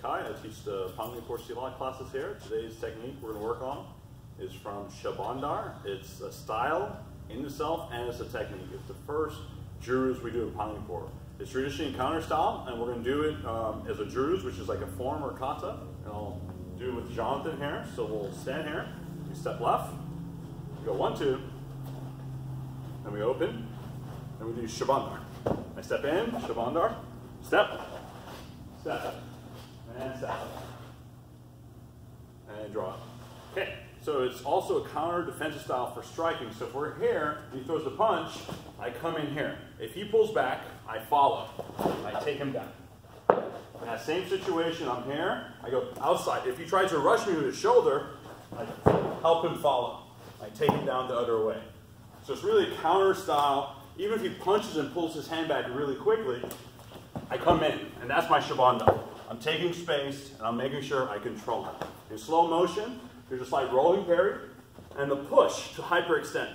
Kai. I teach the Panglipur Silat classes here. Today's technique we're going to work on is from Shabandar. It's a style in itself and it's a technique. It's the first Jurus we do in Panglipur. It's traditionally counter style and we're going to do it um, as a Jurus, which is like a form or kata. And I'll do it with Jonathan here. So we'll stand here, we step left, we go one, two, then we open, then we do Shabandar. I step in, Shabandar, step, step, and step, and draw. Okay, so it's also a counter defensive style for striking. So if we're here, he throws the punch, I come in here. If he pulls back, I follow. I take him down. That same situation, I'm here, I go outside. If he tries to rush me with his shoulder, I help him follow. I take him down the other way. So it's really a counter style. Even if he punches and pulls his hand back really quickly, I come in, and that's my Shabanda. I'm taking space, and I'm making sure I control it. In slow motion, you're just like rolling parry, and the push to hyperextend.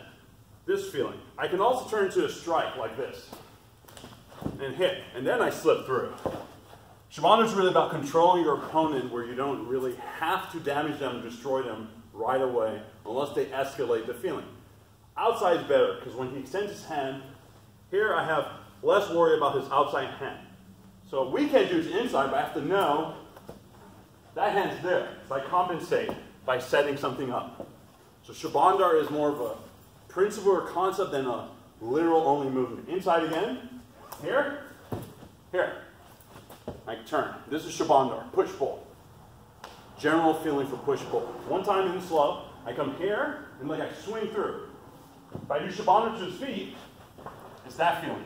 This feeling. I can also turn into a strike like this, and hit, and then I slip through. Shabanda is really about controlling your opponent where you don't really have to damage them and destroy them right away unless they escalate the feeling. Outside is better because when he extends his hand, here I have less worry about his outside hand. So we can't do it inside, but I have to know that hand's there. So I compensate by setting something up. So Shabandar is more of a principle or concept than a literal only movement. Inside again, here, here. I turn. This is Shabandar, push pull. General feeling for push pull. One time in slow, I come here and like I swing through. If I do Shabandar to his feet, it's that feeling.